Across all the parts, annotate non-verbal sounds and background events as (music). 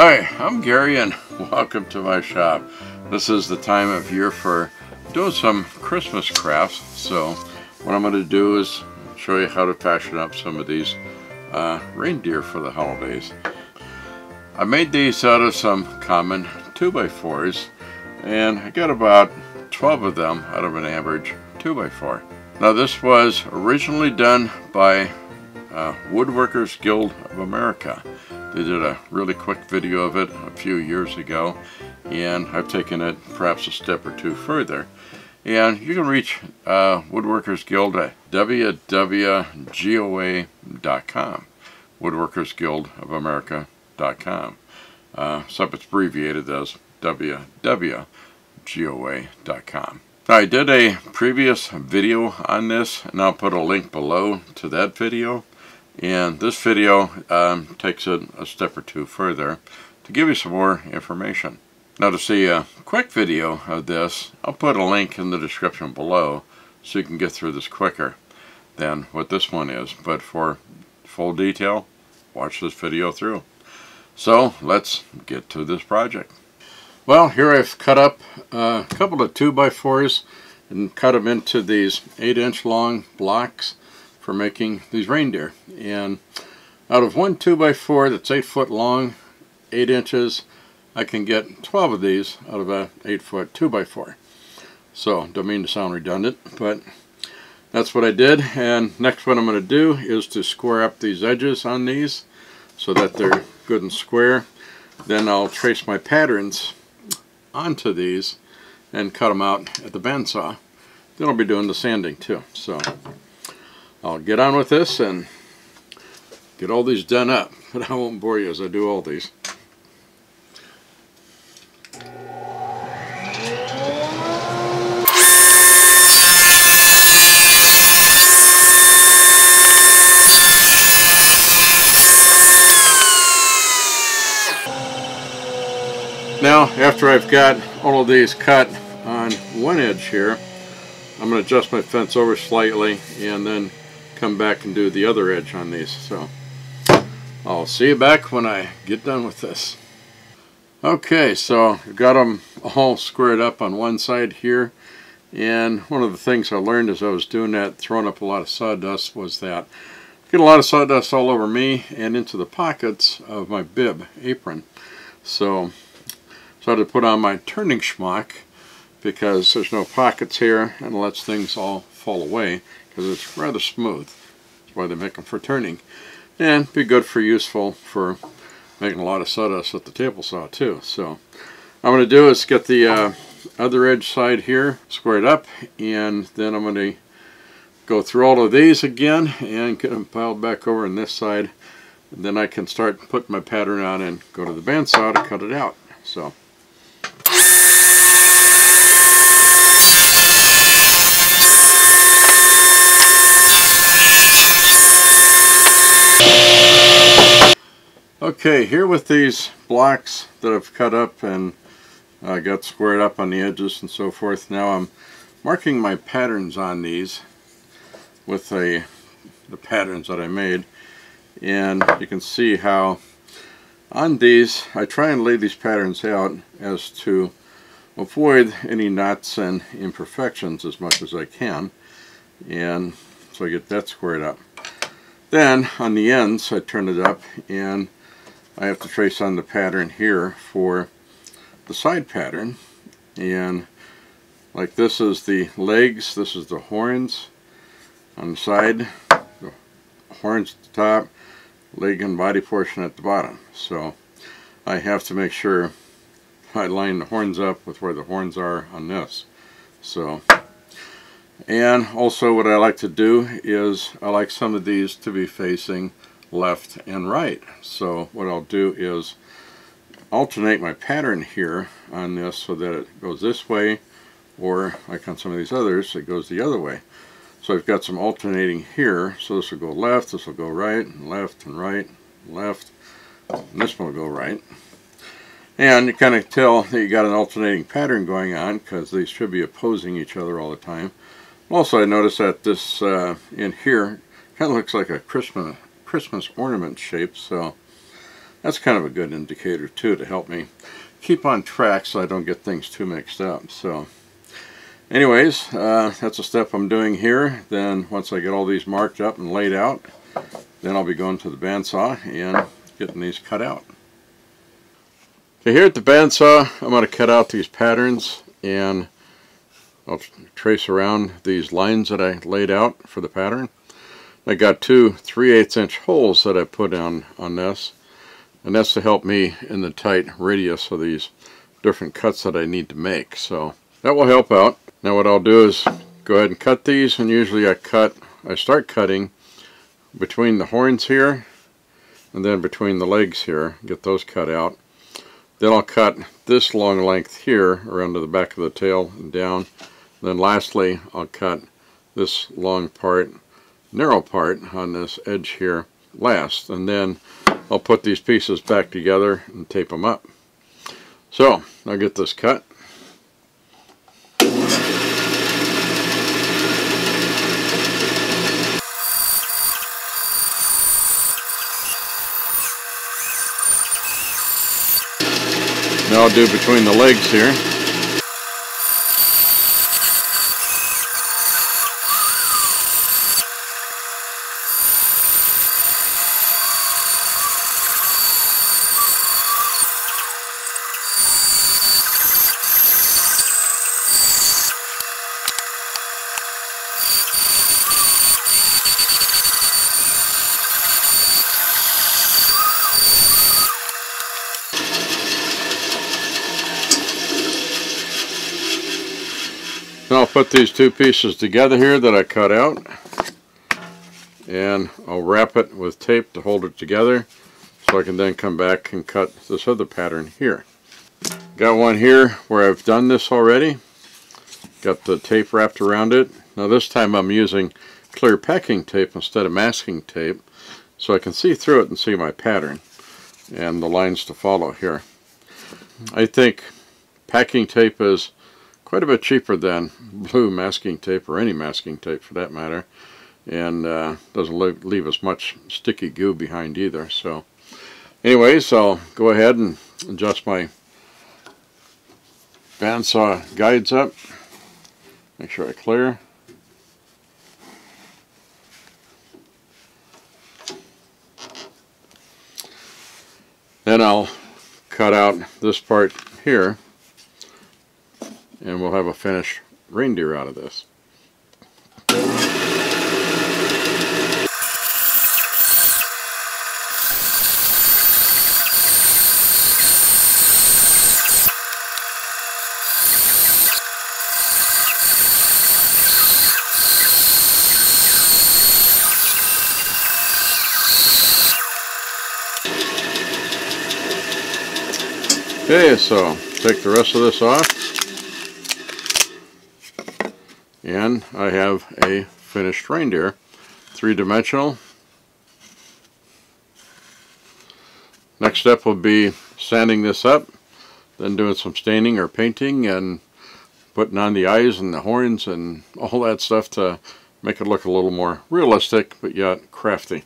Hi, I'm Gary and welcome to my shop. This is the time of year for doing some Christmas crafts. So what I'm going to do is show you how to fashion up some of these uh, reindeer for the holidays. I made these out of some common 2x4s and I got about 12 of them out of an average 2x4. Now this was originally done by uh, Woodworkers Guild of America. They did a really quick video of it a few years ago and I've taken it perhaps a step or two further. And you can reach uh, Woodworkers Guild at www.wwgoa.com, Woodworkers Guild of America.com. Uh, so it's abbreviated as www.wwgoa.com. I did a previous video on this and I'll put a link below to that video. And this video um, takes it a step or two further to give you some more information. Now to see a quick video of this, I'll put a link in the description below so you can get through this quicker than what this one is. But for full detail, watch this video through. So let's get to this project. Well, here I've cut up a couple of 2x4s and cut them into these 8 inch long blocks for making these reindeer. And out of one 2x4 that's 8 foot long, 8 inches, I can get 12 of these out of a 8 foot 2x4. So, don't mean to sound redundant, but that's what I did. And next what I'm going to do is to square up these edges on these so that they're good and square. Then I'll trace my patterns onto these and cut them out at the bandsaw. Then I'll be doing the sanding too. So I'll get on with this and get all these done up, (laughs) but I won't bore you as I do all these. Now, after I've got all of these cut on one edge here, I'm going to adjust my fence over slightly and then come back and do the other edge on these. So I'll see you back when I get done with this. Okay, so I've got them all squared up on one side here. And one of the things I learned as I was doing that, throwing up a lot of sawdust, was that I get a lot of sawdust all over me and into the pockets of my bib apron. So, I had to put on my turning smock because there's no pockets here and lets things all fall away because it's rather smooth. That's why they make them for turning. And be good for useful for making a lot of sawdust at the table saw too. So I'm going to do is get the uh, other edge side here squared up and then I'm going to go through all of these again and get them piled back over on this side. And then I can start putting my pattern on and go to the bandsaw to cut it out. So. Okay, here with these blocks that I've cut up and uh, got squared up on the edges and so forth, now I'm marking my patterns on these with a, the patterns that I made. And you can see how on these I try and lay these patterns out as to avoid any knots and imperfections as much as I can. And so I get that squared up. Then on the ends I turn it up and I have to trace on the pattern here for the side pattern and like this is the legs, this is the horns on the side, the horns at the top, leg and body portion at the bottom. So I have to make sure I line the horns up with where the horns are on this. So and also what I like to do is I like some of these to be facing left and right. So what I'll do is alternate my pattern here on this so that it goes this way or like on some of these others it goes the other way. So I've got some alternating here so this will go left, this will go right, and left and right, and left, and this one will go right. And you kind of tell that you got an alternating pattern going on because they should be opposing each other all the time. Also I notice that this uh, in here kind of looks like a Christmas Christmas ornament shape, so that's kind of a good indicator too to help me keep on track so I don't get things too mixed up. So anyways, uh, that's a step I'm doing here. Then once I get all these marked up and laid out, then I'll be going to the bandsaw and getting these cut out. Okay, here at the bandsaw, I'm going to cut out these patterns and I'll trace around these lines that I laid out for the pattern. I got two 3 8 inch holes that I put on on this and that's to help me in the tight radius of these different cuts that I need to make. So that will help out. Now what I'll do is go ahead and cut these and usually I cut I start cutting between the horns here and then between the legs here get those cut out. Then I'll cut this long length here around to the back of the tail and down. Then lastly I'll cut this long part narrow part on this edge here last and then I'll put these pieces back together and tape them up. So I'll get this cut. Now I'll do between the legs here. Put these two pieces together here that I cut out and I'll wrap it with tape to hold it together so I can then come back and cut this other pattern here. Got one here where I've done this already. Got the tape wrapped around it. Now this time I'm using clear packing tape instead of masking tape so I can see through it and see my pattern and the lines to follow here. I think packing tape is quite a bit cheaper than blue masking tape or any masking tape for that matter. And uh, doesn't leave, leave as much sticky goo behind either. So anyways I'll go ahead and adjust my bandsaw guides up. Make sure I clear. Then I'll cut out this part here and we'll have a finished reindeer out of this. Okay, so take the rest of this off. And I have a finished reindeer three-dimensional. Next step will be sanding this up then doing some staining or painting and putting on the eyes and the horns and all that stuff to make it look a little more realistic but yet crafty.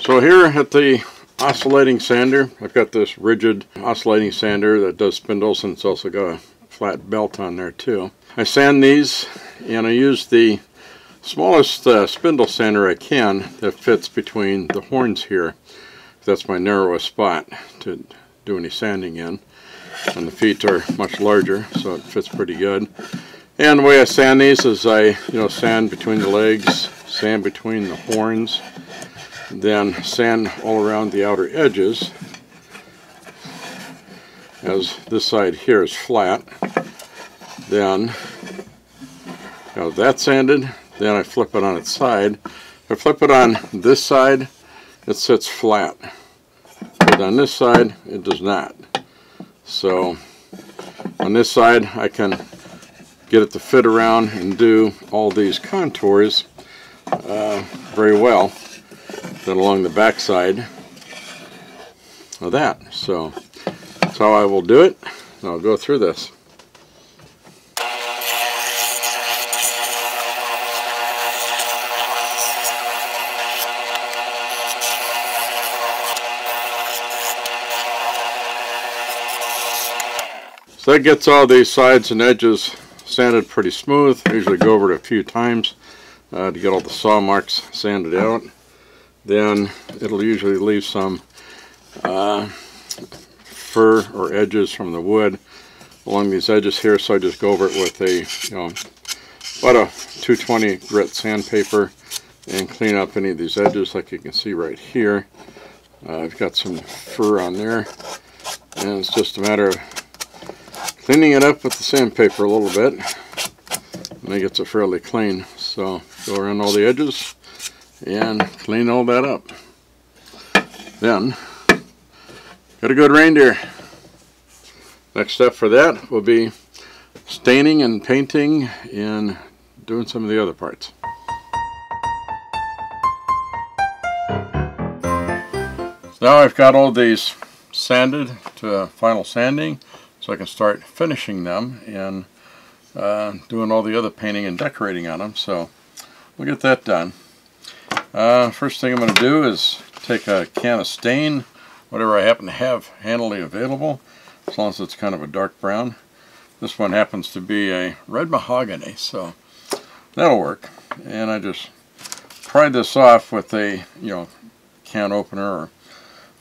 So here at the oscillating sander I've got this Ridgid oscillating sander that does spindles and it's also got a flat belt on there too. I sand these and I use the smallest uh, spindle sander I can that fits between the horns here. That's my narrowest spot to do any sanding in. And the feet are much larger so it fits pretty good. And the way I sand these is I you know sand between the legs, sand between the horns, then sand all around the outer edges as this side here is flat. Then, know, that's sanded. Then I flip it on its side. If I flip it on this side, it sits flat. But on this side, it does not. So, on this side, I can get it to fit around and do all these contours uh, very well. Then along the back side of that. So, how I will do it. I'll go through this. So that gets all these sides and edges sanded pretty smooth. I usually go over it a few times uh, to get all the saw marks sanded out. Then it'll usually leave some edges from the wood. Along these edges here so I just go over it with a you know about a 220 grit sandpaper and clean up any of these edges like you can see right here. Uh, I've got some fur on there. And it's just a matter of cleaning it up with the sandpaper a little bit. And it gets it fairly clean so go around all the edges and clean all that up. Then got a good reindeer next step for that will be staining and painting and doing some of the other parts Now I've got all these sanded to final sanding so I can start finishing them and uh, doing all the other painting and decorating on them. So we'll get that done. Uh, first thing I'm going to do is take a can of stain, whatever I happen to have handily available, as long as it's kind of a dark brown. This one happens to be a red mahogany, so that'll work. And I just pry this off with a, you know, can opener or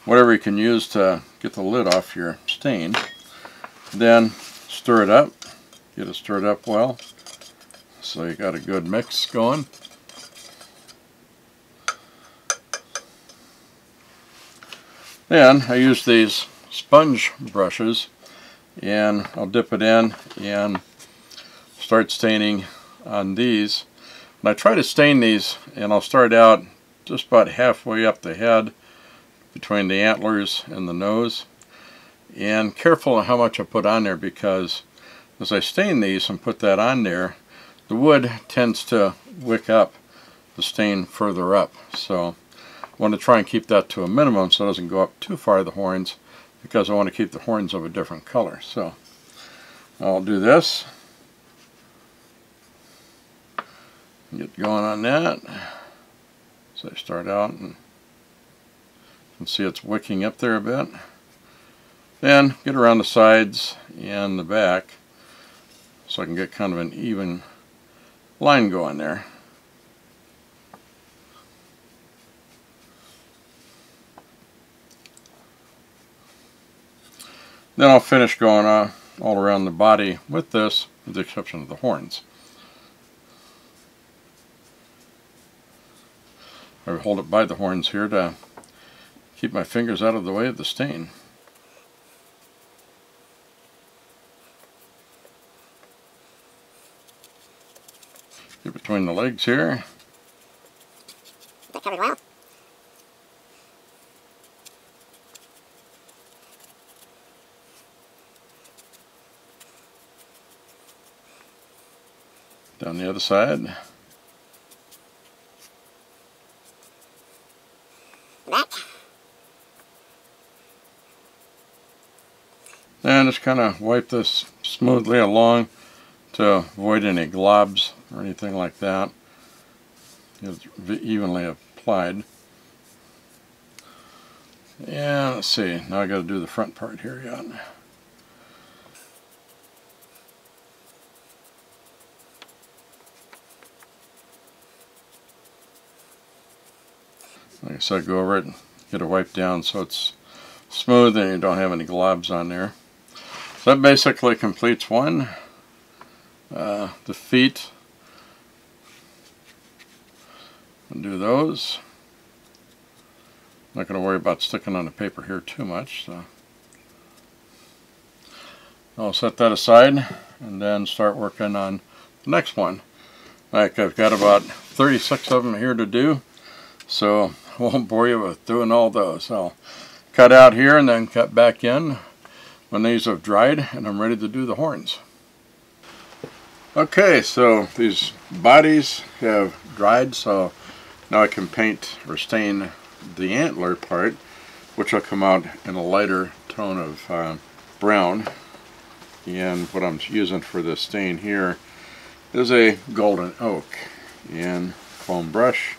whatever you can use to get the lid off your stain. Then stir it up, get it stirred up well, so you got a good mix going. Then I use these sponge brushes and I'll dip it in and start staining on these. And I try to stain these and I'll start out just about halfway up the head between the antlers and the nose. And careful on how much I put on there because as I stain these and put that on there, the wood tends to wick up the stain further up. So I want to try and keep that to a minimum so it doesn't go up too far the horns because I want to keep the horns of a different color. So I'll do this. Get going on that. So I start out and can see it's wicking up there a bit. Then get around the sides and the back so I can get kind of an even line going there. Then I'll finish going uh, all around the body with this, with the exception of the horns. I hold it by the horns here to keep my fingers out of the way of the stain. Get between the legs here. That covered well. Down the other side. And just kind of wipe this smoothly along to avoid any globs or anything like that. It's evenly applied. And let's see, now I got to do the front part here yet. Like I said, go over it, get it wiped down so it's smooth and you don't have any globs on there. So that basically completes one. Uh, the feet, do those. Not going to worry about sticking on the paper here too much. So I'll set that aside and then start working on the next one. Like I've got about 36 of them here to do, so won't bore you with doing all those. I'll cut out here and then cut back in when these have dried and I'm ready to do the horns. Okay, so these bodies have dried, so now I can paint or stain the antler part, which will come out in a lighter tone of uh, brown. And what I'm using for the stain here is a golden oak and foam brush.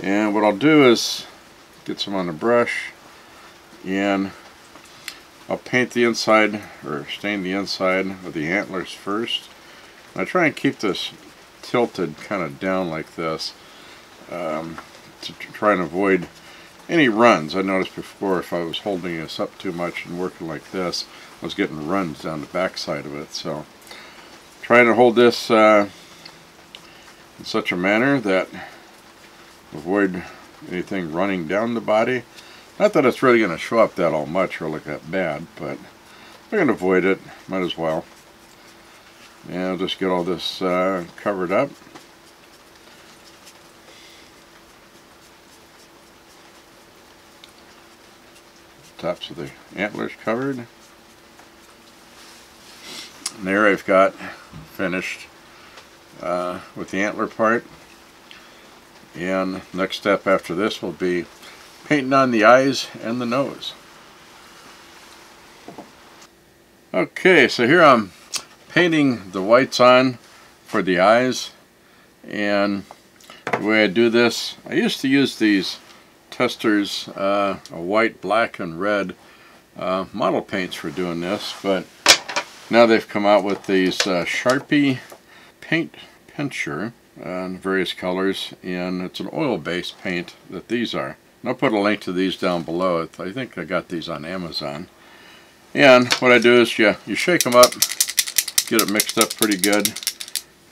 And what I'll do is get some on the brush and I'll paint the inside or stain the inside of the antlers first. I try and keep this tilted kind of down like this um, to try and avoid any runs. I noticed before if I was holding this up too much and working like this, I was getting runs down the back side of it. So trying to hold this uh, in such a manner that avoid anything running down the body. Not that it's really going to show up that all much or look that bad, but if I can avoid it, might as well. And I'll just get all this uh, covered up. Tops of the antlers covered. And there I've got finished uh, with the antler part. And next step after this will be painting on the eyes and the nose. Okay, so here I'm painting the whites on for the eyes. And the way I do this, I used to use these Testors, uh, a white, black, and red uh, model paints for doing this, but now they've come out with these uh, Sharpie paint pincher in various colors, and it's an oil-based paint that these are. And I'll put a link to these down below. I think I got these on Amazon. And what I do is you, you shake them up, get it mixed up pretty good,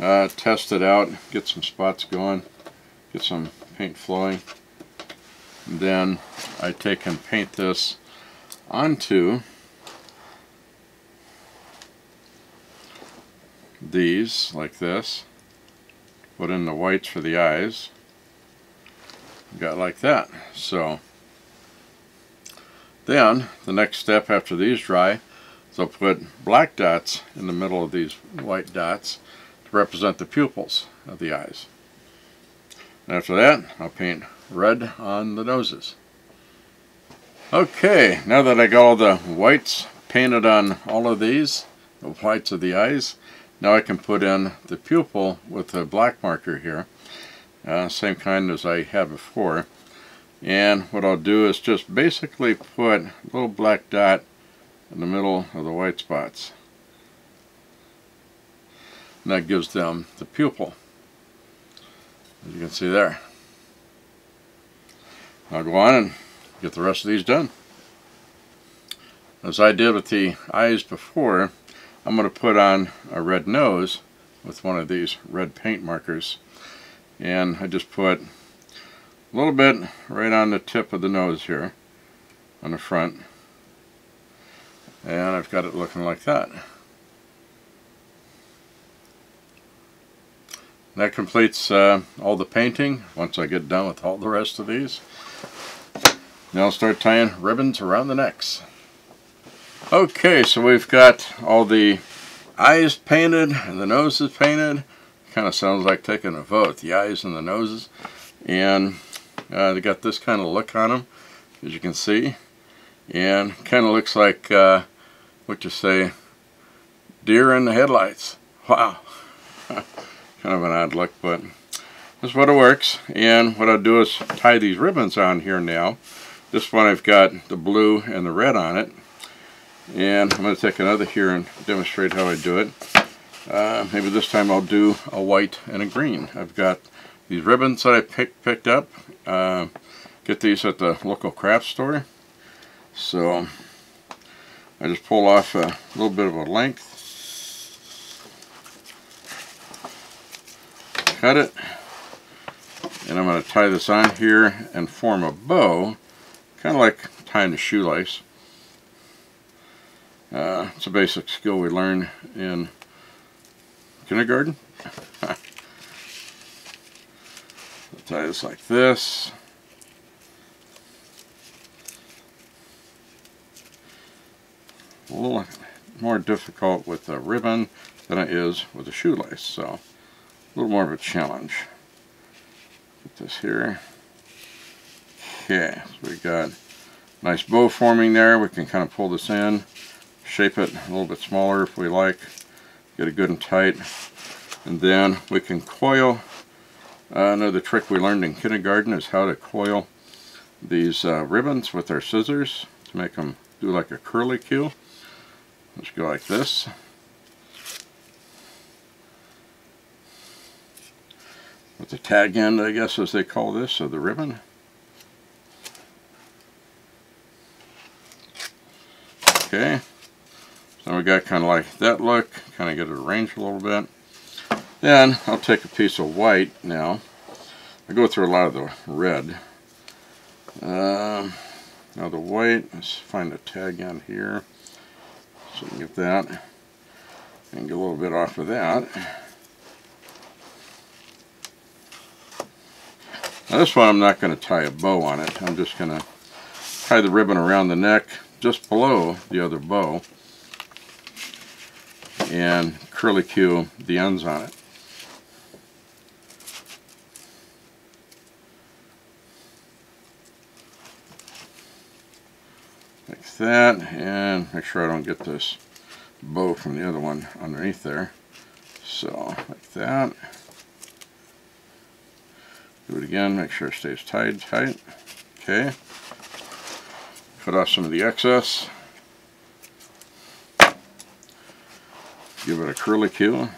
uh, test it out, get some spots going, get some paint flowing. And then I take and paint this onto these like this. Put in the whites for the eyes. Got like that. So then the next step after these dry is I'll put black dots in the middle of these white dots to represent the pupils of the eyes. And after that I'll paint red on the noses. Okay, now that I got all the whites painted on all of these, the whites of the eyes, now I can put in the pupil with a black marker here, uh, same kind as I had before. And what I'll do is just basically put a little black dot in the middle of the white spots. And that gives them the pupil, as you can see there. I'll go on and get the rest of these done. As I did with the eyes before, I'm going to put on a red nose with one of these red paint markers. And I just put a little bit right on the tip of the nose here, on the front. And I've got it looking like that. That completes uh, all the painting once I get done with all the rest of these. Now I'll start tying ribbons around the necks. Okay, so we've got all the eyes painted and the noses painted. Kind of sounds like taking a vote, the eyes and the noses. And uh, they got this kind of look on them, as you can see. And kind of looks like, uh, what you say, deer in the headlights. Wow. (laughs) kind of an odd look, but that's what it works. And what I'll do is tie these ribbons on here now. This one I've got the blue and the red on it. And I'm going to take another here and demonstrate how I do it. Uh, maybe this time I'll do a white and a green. I've got these ribbons that I pick, picked up. Uh, get these at the local craft store. So I just pull off a little bit of a length. Cut it. And I'm going to tie this on here and form a bow kind of like tying a shoelace. Uh, it's a basic skill we learn in kindergarten. (laughs) tie this like this. A little more difficult with a ribbon than it is with a shoelace, so a little more of a challenge. Put this here. Okay, so we got nice bow forming there. We can kind of pull this in, shape it a little bit smaller if we like, get it good and tight. And then we can coil. Uh, another trick we learned in kindergarten is how to coil these uh, ribbons with our scissors to make them do like a curly Q. Let's go like this. With the tag end, I guess, as they call this, of the ribbon. Okay. So we got kind of like that look, kind of get it arranged a little bit. Then I'll take a piece of white now. I go through a lot of the red. Um, now the white, let's find a tag on here. So we can get that. And get a little bit off of that. Now this one I'm not going to tie a bow on it. I'm just going to tie the ribbon around the neck just below the other bow and curly Q the ends on it. Like that and make sure I don't get this bow from the other one underneath there. So like that. Do it again, make sure it stays tied tight. Okay. Cut off some of the excess. Give it a curly Q.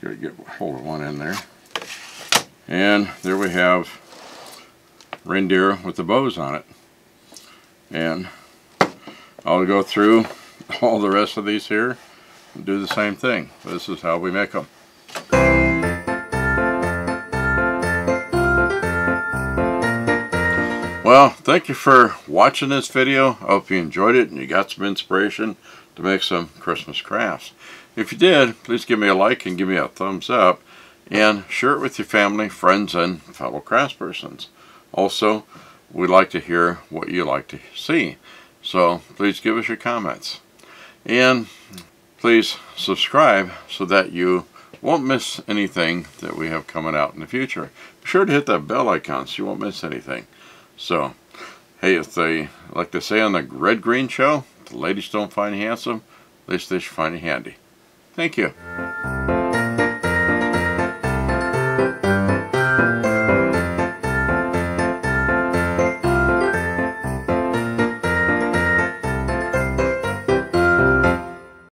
Gotta get hold of one in there. And there we have reindeer with the bows on it. And I'll go through (laughs) all the rest of these here and do the same thing. This is how we make them. Well, thank you for watching this video. I hope you enjoyed it and you got some inspiration to make some Christmas crafts. If you did, please give me a like and give me a thumbs up and share it with your family, friends, and fellow craftspersons. Also, we'd like to hear what you like to see. So please give us your comments. And please subscribe so that you won't miss anything that we have coming out in the future. Be sure to hit that bell icon so you won't miss anything. So, hey, if they like to say on the Red Green Show, the ladies don't find you handsome, at least they should find you handy. Thank you.